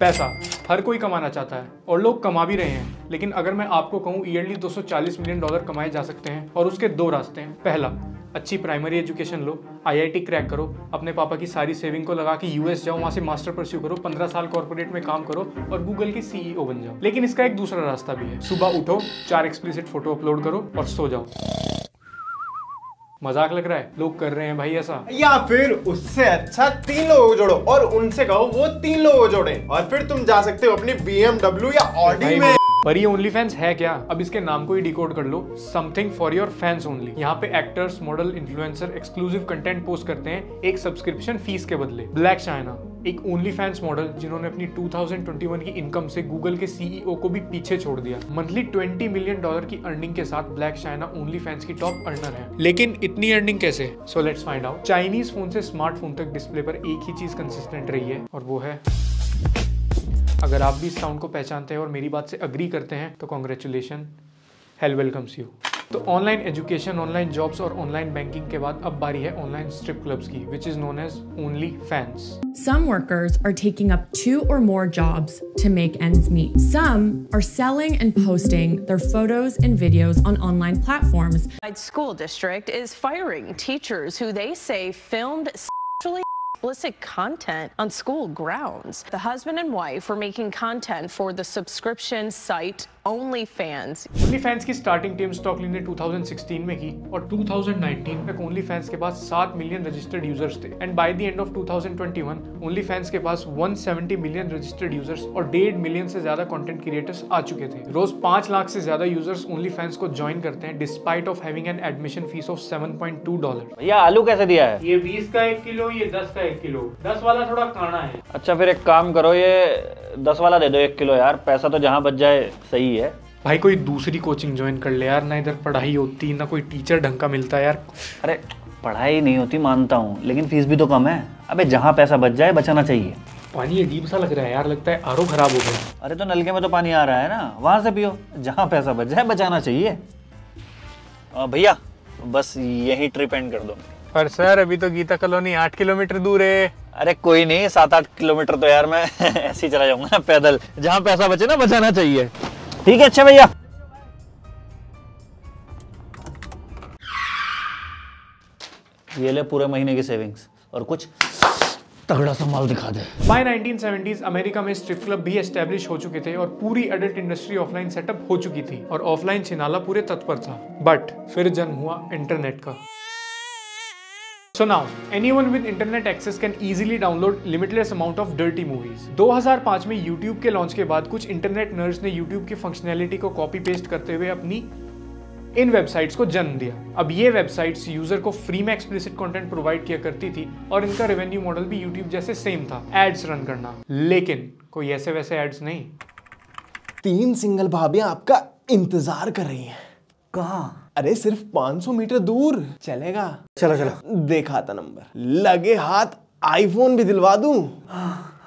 पैसा हर कोई कमाना चाहता है और लोग कमा भी रहे हैं। लेकिन अगर मैं आपको कहूँ ईयरली 240 मिलियन डॉलर कमाए जा सकते हैं और उसके दो रास्ते हैं। पहला, अच्छी प्राइमरी एजुकेशन लो आईआईटी क्रैक करो, अपने पापा की सारी सेविंग को लगा के यूएस जाओ, वहाँ से मास्टर परस्यू करो, पंद्रह साल कॉर्पोरेट में काम करो और गूगल की सीईओ बन जाओ। लेकिन इसका एक दूसरा रास्ता भी है। सुबह उठो, चार एक्सप्लिसिट फ़ोटो अपलोड करो और सो जाओ। मज़ाक लग रहा है? लोग कर रहे हैं भाई ऐसा। या फिर उससे अच्छा तीन लोगों को जोड़ो और उनसे कहो वो तीन लोगों को जोड़े और फिर तुम जा सकते हो अपनी बीएमडब्ल्यू या ऑडी में। पर ये ओनली फैंस है क्या? अब इसके नाम को ही डिकोड कर लो। Something for your fans only यहाँ पे actors model influencer exclusive content post करते हैं। एक सब्सक्रिप्शन फ़ीस के बदले। ब्लैक चाइना एक ओनली फैंस मॉडल जिन्होंने अपनी 2021 की इनकम से गूगल के सीईओ को भी पीछे छोड़ दिया। मंथली 20 मिलियन डॉलर की अर्निंग के साथ ब्लैक चाइना ओनली फैंस की टॉप अर्नर है। लेकिन इतनी अर्निंग कैसे? So let's find out Chinese phone से स्मार्टफ़ोन तक डिस्प्ले पर एक ही चीज़ कंसिस्टेंट रही है, और वो है। अगर आप भी इस साउंड को पहचानते हैं और मेरी बात से अग्री करते हैं तो कॉन्ग्रेचुलेशन हेल वेलकम्स यू तो ऑनलाइन एजुकेशन ऑनलाइन जॉब्स और ऑनलाइन बैंकिंग के बाद अब बारी है ऑनलाइन स्ट्रिप क्लब्स की which is known as OnlyFans Some workers are taking up two or more jobs to make ends meet. Some are selling and posting their photos and videos on online platforms. School district is firing teachers who they say filmed sexually explicit content on school grounds. The husband and wife were making content for the subscription site OnlyFans. Fans की starting Tim Stokely ने 2016 में की और 2019 तक only fans के पास 7 million registered users थे and by the end of 2021 OnlyFans के पास 170 मिलियन रजिस्टर्ड यूज़र्स और डेढ़ मिलियन से ज़्यादा कंटेंट क्रिएटर्स आ चुके थे रोज पाँच लाख से ज़्यादा यूज़र्स ओनली फैंस को ज्वाइन करते हैं despite of having an admission fees of 7.2 dollar भैया आलू कैसे दिया है ये 20 का एक किलो ये 10 का एक किलो। 10 वाला थोड़ा काना है। अच्छा फिर एक काम करो ये दस वाला दे दो एक किलो यार। पैसा तो जहाँ बच जाए सही है। भाई कोई दूसरी कोचिंग ज्वाइन कर ले यार। ना इधर पढ़ाई होती ना कोई टीचर ढंग का मिलता यार। अरे पढ़ाई नहीं होती मानता हूँ लेकिन फ़ीस भी तो कम है। अबे जहाँ पैसा बच जाए बचाना चाहिए। पानी अजीब सा लग रहा है यार लगता है आरो खराब हो गया। अरे तो नलके में तो पानी आ रहा है ना। वहाँ से पियो। जहाँ पैसा बच जाए बचाना चाहिए। भैया बस यही ट्रिप एंड कर दो। पर सर अभी तो गीता कॉलोनी आठ किलोमीटर दूर है। अरे कोई नहीं सात आठ किलोमीटर तो यार मैं ऐसे ही चला जाऊँगा ना पैदल। जहाँ पैसा बचे ना बचाना चाहिए। ठीक है अच्छा भैया। ये ले पूरे महीने की सेविंग्स और कुछ तगड़ा सा माल दिखा दे। बाय 1970s अमेरिका में स्ट्रिप क्लब भी एस्टेब्लिश हो चुके थे और पूरी एडल्ट इंडस्ट्री ऑफलाइन सेटअप हो चुकी थी और ऑफलाइन छिनाला पूरे तत्पर था। बट फिर जन्म हुआ इंटरनेट का। So now, anyone with internet access can easily download limitless amount of dirty movies. 2005 में YouTube के लॉन्च के बाद कुछ इंटरनेट नर्स ने YouTube की फंक्शनैलिटी को कॉपी पेस्ट करते हुए अपनी इन वेबसाइट्स को जन्म दिया। अब ये वेबसाइट्स यूज़र को फ्री में एक्सप्लिसिट कंटेंट प्रोवाइड किया करती थी और इनका रेवेन्यू मॉडल भी यूट्यूब जैसे सेम था एड्स रन करना। लेकिन कोई ऐसे वैसे एड्स नहीं। तीन सिंगल भाभियाँ आपका इंतज़ार कर रही हैं। कहाँ? अरे सिर्फ़ 500 मीटर दूर। चलेगा। चलो चलो। देखा था नंबर। लगे हाथ आईफोन भी दिलवा दूँ?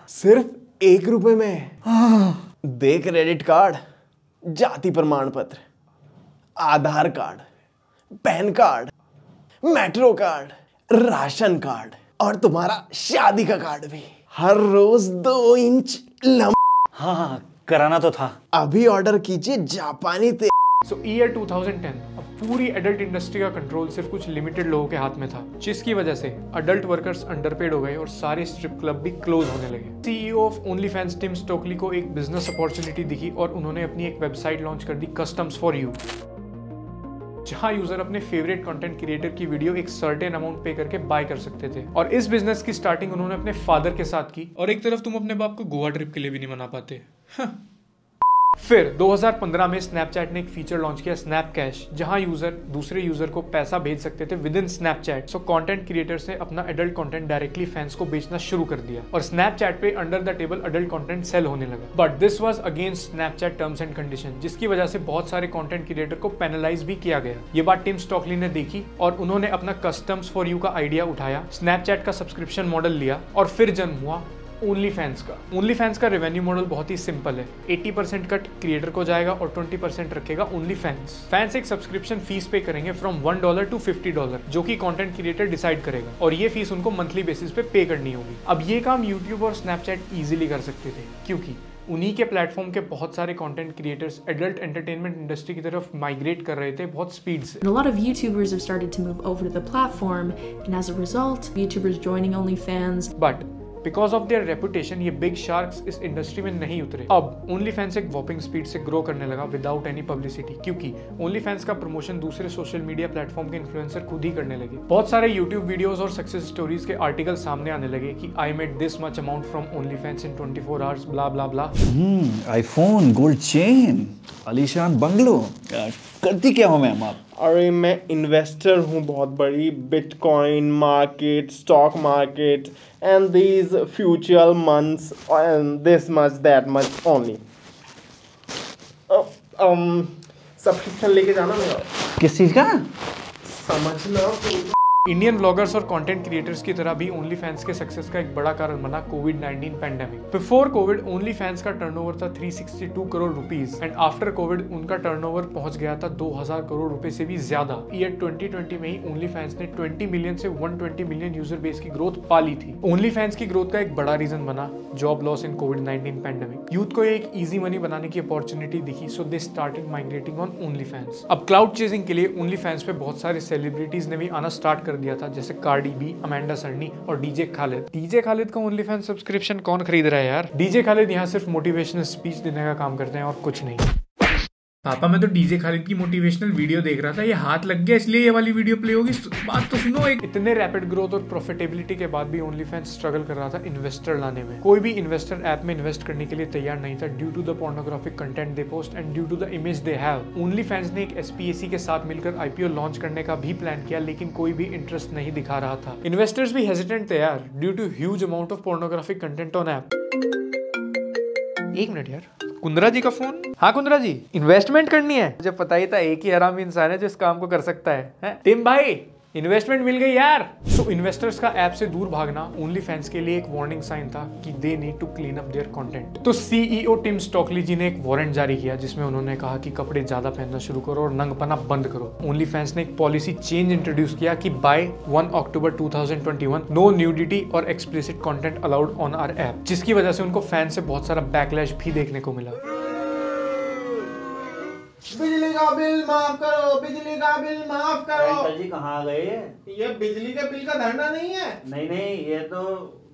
सिर्फ़ एक रुपए में। दे क्रेडिट कार्ड जाति प्रमाण पत्र Aadhaar card PAN card metro card ration card और तुम्हारा शादी का कार्ड भी। हर रोज दो इंच लंबा। हाँ हाँ कराना तो था। अभी ऑर्डर कीजिए जापानी ते सो ईयर 2010 अब पूरी एडल्ट इंडस्ट्री का कंट्रोल सिर्फ़ कुछ लिमिटेड लोगों के हाथ में था, जिसकी वजह से अडल्ट वर्कर्स अंडरपेड हो गए और सारे स्ट्रिप क्लब भी क्लोज होने लगे। CEO of OnlyFans Tim Stokely को एक बिज़नेस अपॉर्चुनिटी दिखी और उन्होंने अपनी एक वेबसाइट लॉन्च कर दी कस्टम्स फॉर यू जहाँ यूज़र अपने फेवरेट कंटेंट क्रिएटर की वीडियो एक सर्टेन अमाउंट पे करके बाय कर सकते थे। और इस बिज़नेस की स्टार्टिंग उन्होंने अपने फादर के साथ की। और एक तरफ़ तुम अपने बाप को गोवा ट्रिप के लिए भी नहीं मना पाते। फिर 2015 में स्नैपचैट ने एक फीचर लॉन्च किया स्नैप कैश जहाँ यूज़र दूसरे यूज़र को पैसा भेज सकते थे within Snapchat so content creators ने अपना एडल्ट कंटेंट डायरेक्टली फैंस को बेचना शुरू कर दिया और स्नैपचैट पे under the table adult content sale होने लगा. But this was against Snapchat terms and condition जिसकी वजह से बहुत सारे कॉन्टेंट क्रिएटर को पेनलाइज भी किया गया. ये बात टिम स्टॉकली ने देखी और उन्होंने अपना कस्टम्स फॉर यू का आइडिया उठाया स्नैपचैट का सब्सक्रिप्शन मॉडल लिया और फिर जन्म हुआ ओनली फैंस का। ओनली फैंस का रेवेन्यू मॉडल बहुत ही सिंपल है। 80 परसेंट कट क्रिएटर को जाएगा और 20 परसेंट रखेगा ओनली फैंस फैंस एक सब्सक्रिप्शन फ़ीस पे करेंगे from one dollar to fifty dollar जो कि कंटेंट क्रिएटर डिसाइड करेगा। और ये फ़ीस उनको मंथली बेसिस पे पे करनी होगी। अब ये काम यूट्यूब और स्नैपचैट ईजिली कर सकते थे क्योंकि उन्हीं के प्लेटफॉर्म के बहुत सारे content creators adult entertainment industry की तरफ़ माइग्रेट कर रहे थे बहुत स्पीड से। A lot of YouTubers have started to move over to the platform, and as a result, YouTubers joining OnlyFans but because of their reputation ये big sharks इस industry में नहीं उतरे। अब ओनली फैंस एक वॉपिंग स्पीड से grow करने लगा विदाउट एनी पब्लिसिटी क्योंकि ओनली फैंस का प्रमोशन दूसरे सोशल मीडिया प्लेटफॉर्म के इन्फ्लुएंसर खुद ही करने लगे। बहुत सारे यूट्यूब वीडियोस और सक्सेस स्टोरीज के आर्टिकल सामने आने लगे कि I made this much amount from OnlyFans in 24 hours blah blah blah iPhone gold chain आलीशान बंगलो करती क्या हो मैम आप? अरे मैं इन्वेस्टर हूँ बहुत बड़ी। Bitcoin market stock market and these future months and this much that much only subscription लेके जाना मेरा? किस चीज़ का? समझना। इंडियन ब्लॉगर्स और कंटेंट क्रिएटर्स की तरह भी ओनली फैंस के सक्सेस का एक बड़ा कारण बना covid 19 pandemic before covid OnlyFans का टर्नओवर था 362 crore rupees and after covid उनका टर्नओवर पहुँच गया था 2000 करोड़ रुपए से भी ज़्यादा. ईयर 2020 में ही ओनली फैंस ने 20 मिलियन से 120 मिलियन यूज़र बेस की ग्रोथ पा ली थी. ओनली फैंस की ग्रोथ का एक बड़ा रीजन बना job loss in covid 19 pandemic youth को एक ईजी मनी बनाने की अपॉर्चुनिटी दिखी so they started migrating on OnlyFans अब क्लाउड चेजिंग के लिए ओनली फैंस पे बहुत सारे सेलिब्रिटीज ने भी आना स्टार्ट कर दिया था, जैसे कार्डी बी अमेंडा सरनी और डीजे खालिद डीजे खालिद का ओनली फ़ैन सब्सक्रिप्शन कौन खरीद रहा है यार? डीजे खालिद यहाँ सिर्फ़ मोटिवेशनल स्पीच देने का काम करते हैं और कुछ नहीं। पापा, मैं तो डीजे खालिद की मोटिवेशनल वीडियो देख रहा था। ये हाथ लग गया, इसलिए ये वाली वीडियो प्ले होगी। बात तो सुनो एक। इतने रैपिड ग्रोथ और प्रॉफिटेबिलिटी के बाद भी ओनली फ़ैन स्ट्रगल कर रहा था इन्वेस्टर लाने में। कोई भी इन्वेस्टर ऐप में इन्वेस्ट करने के लिए तैयार नहीं था due to the pornographic content they post and due to the image they have OnlyFans ने एक एसपीएसी के साथ मिलकर आईपीओ लॉन्च करने का भी प्लान किया, लेकिन कोई भी इंटरेस्ट नहीं दिखा रहा था। इन्वेस्टर्स भी हेजिटेंट थे यार due to huge amount of pornographic content on app एक मिनट यार। कुंद्रा जी का फ़ोन हाँ कुंद्रा जी इन्वेस्टमेंट करनी है मुझे पता ही था एक ही हरामी इंसान है जो इस काम को कर सकता है, है? टिम भाई इन्वेस्टमेंट मिल गई यार। तो इन्वेस्टर्स का ऐप से दूर भागना ओनली फैंस के लिए एक वार्निंग साइन था कि they need to clean up their content तो सीईओ टिम स्टॉकली जी ने एक वारंट जारी किया, जिसमें उन्होंने कहा कि कपड़े ज़्यादा पहनना शुरू करो और नंगपना बंद करो। ओनली फैंस ने एक पॉलिसी चेंज इंट्रोड्यूस किया कि बाय 1 अक्टूबर 2021 नो न्यूडिटी और explicit content allowed on our app जिसकी वजह से उनको फ़ैन से बहुत सारा बैकलैश भी देखने को मिला। बिजली का बिल माफ़ करो बिजली का बिल माफ़ करो। जी कहाँ गए? ये बिजली के बिल का धरना नहीं है। नहीं नहीं ये तो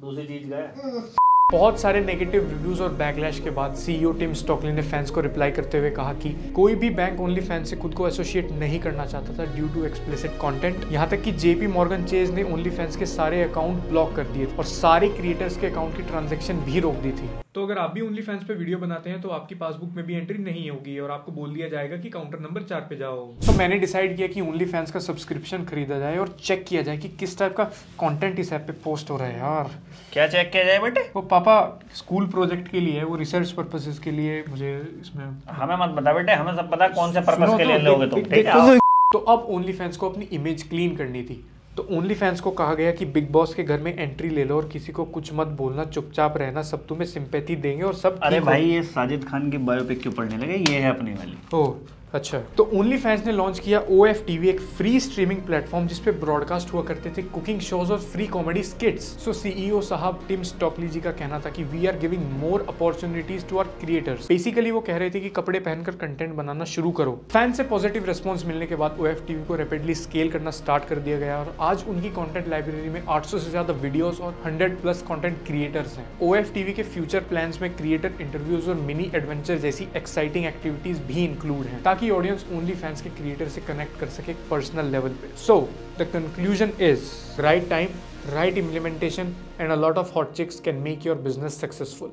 दूसरी चीज़ का है। बहुत सारे नेगेटिव रिव्यूज़ और बैकलैश के बाद सीईओ टिम स्टॉकली ने फैंस को रिप्लाई करते हुए कहा कि कोई भी बैंक ओनली फैंस से खुद को एसोसिएट नहीं करना चाहता था ड्यू टू एक्सप्लिसिट कंटेंट यहाँ तक कि जेपी मॉर्गन चेज ने ओनली फैंस के सारे अकाउंट ब्लॉक कर दिए और सारे क्रिएटर्स के अकाउंट की ट्रांजेक्शन भी रोक दी थी। तो अगर आप भी ओनली फैंस पे वीडियो बनाते हैं तो आपकी पासबुक में भी एंट्री नहीं होगी और आपको बोल दिया जाएगा कि काउंटर नंबर चार पे जाओ। तो मैंने डिसाइड किया कि ओनली फैंस का सब्सक्रिप्शन खरीदा जाए और चेक किया जाए कि किस टाइप का कंटेंट इस ऐप पे पोस्ट हो रहा है यार। क्या चेक किया जाए बेटे? वो पापा स्कूल प्रोजेक्ट के लिए वो रिसर्च पर्पसेस के लिए मुझे इसमें हमें मत बता बेटे हमें सब पता कौन से पर्पस के तो, लिए लोगे तुम ठीक है? तो अब ओनली फैंस को अपनी इमेज क्लीन करनी थी। तो ओनली फैंस को कहा गया कि बिग बॉस के घर में एंट्री ले लो और किसी को कुछ मत बोलना चुपचाप रहना सब तुम्हें सिंपैथी देंगे और सब अरे भाई ये साजिद खान की बायोपिक क्यों पढ़ने लगे? ये है अपनी वाली। ओह अच्छा। तो ओनली फैंस ने लॉन्च किया ओ एफ़ टीवी एक फ्री स्ट्रीमिंग प्लेटफॉर्म जिसपे ब्रॉडकास्ट हुआ करते थे कुकिंग शोज़ और free comedy skits so CEO साहब टिम स्टॉकली जी का कहना था कि we are giving more opportunities to our creators basically वो कह रहे थे कि कपड़े पहनकर कंटेंट बनाना शुरू करो। फ़ैन से पॉजिटिव रिस्पॉन्स मिलने के बाद ओ एफ़ टीवी को रेपिडली स्केल करना स्टार्ट कर दिया गया और आज उनकी कॉन्टेंट लाइब्रेरी में 800 से ज़्यादा वीडियोस और 100 प्लस कॉन्टेंट क्रिएटर्स हैं। ओ एफ़ टीवी के फ्यूचर प्लान्स में क्रिएटर इंटरव्यूज़ और मिनी एडवेंचर जैसी एक्साइटिंग एक्टिविटीज़ भी इंक्लूड हैं। ताकि ऑडियंस ओनली फैंस के क्रिएटर से कनेक्ट कर सके पर्सनल लेवल पे। So the conclusion is right time right implementation and a lot of hot chicks can make your business successful